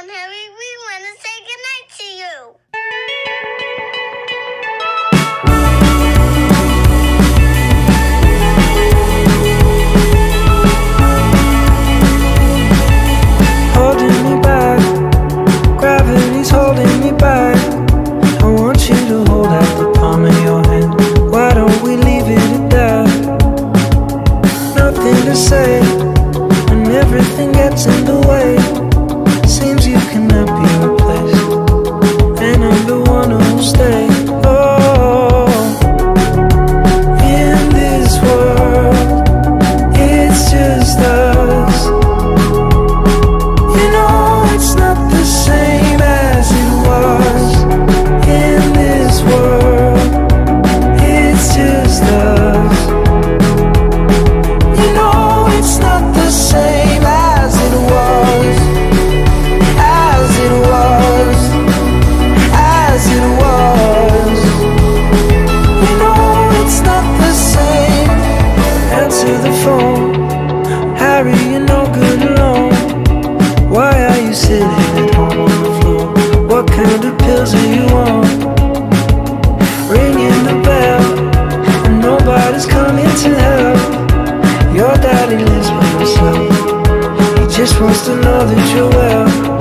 phone, Harry. We want to say goodnight to you. holding me back. Gravity's holding me back. I want you to hold out the palm of your hand. Why don't we leave it at that? Nothing to say when everything gets in the You're no good alone. Why are you sitting at home on the floor? What kind of pills are you on? Ringing the bell, and nobody's coming to help. Your daddy lives by himself. He just wants to know that you're well.